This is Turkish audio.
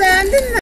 beğendin mi?